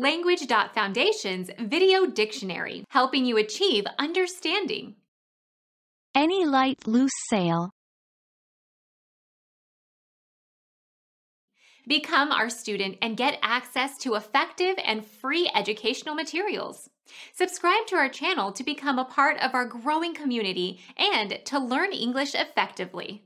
Language.Foundation's Video Dictionary, helping you achieve understanding. Any light loose sail. Become our student and get access to effective and free educational materials. Subscribe to our channel to become a part of our growing community and to learn English effectively.